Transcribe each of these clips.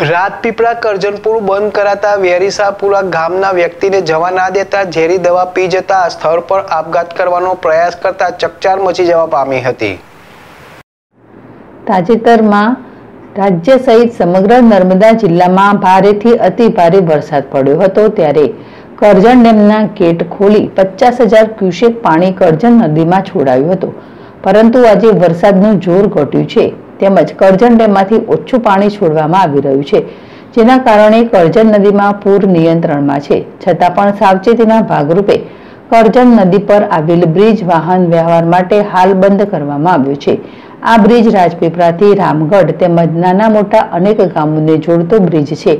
રાજપીપળા કરજનપુર બંધ કરાતા વેરીસાપુરા ગામના વ્યક્તિને જવા ના દેતા ઝેરી દવા પી જતા સ્થળ પર આપઘાત કરવાનો પ્રયાસ કરતા ચકચાર મચી જવા પામી હતી. તાજેતરમાં રાજ્ય સહિત સમગ્ર નર્મદા જિલ્લામાં ભારેથી અતિ ભારે વરસાદ પડ્યો હતો ત્યારે કરજણ ડેમના ગેટ ખોલી પચાસ હજાર ક્યુસેક પાણી કરજણ નદીમાં છોડાયું હતું. પરંતુ આજે વરસાદનું જોર ઘટ્યું છે. તેમજ કરજણ ડેમમાંથી ઓછું પાણી છોડવામાં આવી રહ્યું છે. જેના કારણે કરજણ નદીમાં પૂર નિયંત્રણમાં છે. છતાં પણ સાવચેતીના ભાગરૂપે કરજણ નદી પર આવેલ બ્રિજ વાહન વ્યવહાર માટે હાલ બંધ કરવામાં આવ્યો છે. આ બ્રિજ રાજપીપળાથી રામગઢ તેમજ નાના મોટા અનેક ગામોને જોડતો બ્રિજ છે,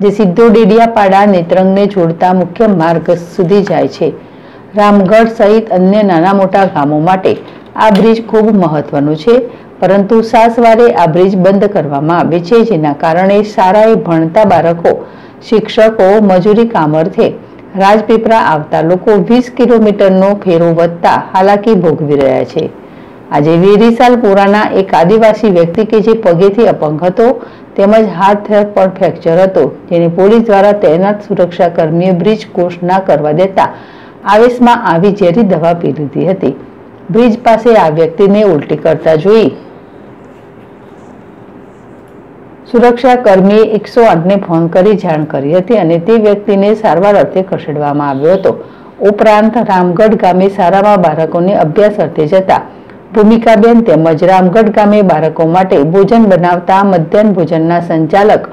જે સીધો ડેડિયાપાડા નેત્રંગને જોડતા મુખ્ય માર્ગ સુધી જાય છે. રામગઢ સહિત અન્ય નાના મોટા ગામો માટે આ બ્રિજ ખૂબ મહત્વનો છે, પરંતુ સાસવારે આ બ્રિજ બંધ કરવામાં આવે છે, જેના કારણે શાળાએ ભણતા બાળકો, શિક્ષકો, મજૂરી કામર્થે રાજપીપળા આવતા લોકો વીસ કિલોમીટરનો ફેરો વધતા હાલાકી ભોગવી રહ્યા છે. આજે વેરીસાલપુરાના એક આદિવાસી વ્યક્તિ કે જે પગેથી અપંગ હતો, તેમજ હાથ પણ ફ્રેક્ચર હતો, જેને પોલીસ દ્વારા તૈનાત સુરક્ષાકર્મીએ બ્રિજ કોર્સ ના કરવા દેતા આવેશમાં આવી ઝેરી દવા પી લીધી હતી. બ્રિજ પાસે આ વ્યક્તિને ઉલટી કરતા જોઈ. સુરક્ષા કર્મીએ એકસો આઠને ફોન કરી જાણ કરી હતી અને તે વ્યક્તિને સારવાર અર્થે ખસેડવામાં આવ્યો હતો. ઉપરાંત રામગઢ ગામે શાળામાં બાળકોને અભ્યાસ અર્થે જતા ભૂમિકાબેન તેમજ રામગઢ ગામે બાળકો માટે ભોજન બનાવતા મધ્યાહન ભોજનના સંચાલક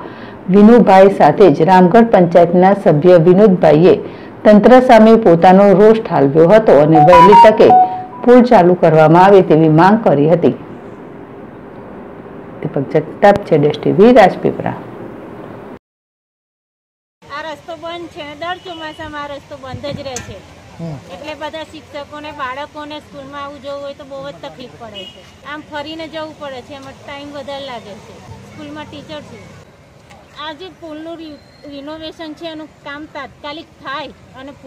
વિનુભાઈ સાથે જ રામગઢ પંચાયતના સભ્ય વિનોદભાઈએ તંત્ર સામે પોતાનો રોષ ઠાલવ્યો હતો અને વહેલી તકે પુલ ચાલુ કરવામાં આવે તેવી માંગ કરી હતી. દીપક જગતાપ છે ડેશ ટીવી રાજપીપળા આ રસ્તો બંધ છે દર ચોમાસામાં આ રસ્તો બંધ જ રહે છે. એટલે બધા શિક્ષકોને બાળકોને સ્કૂલમાં આવું જવું હોય તો બહુ જ તકલીફ પડે છે. આમ ફરીને જવું પડે છે એમાં ટાઈમ વધારે લાગે છે. સ્કૂલમાં ટીચર છે. આ જે પુલનું રિનોવેશન છે એનું કામ તાત્કાલિક થાય અને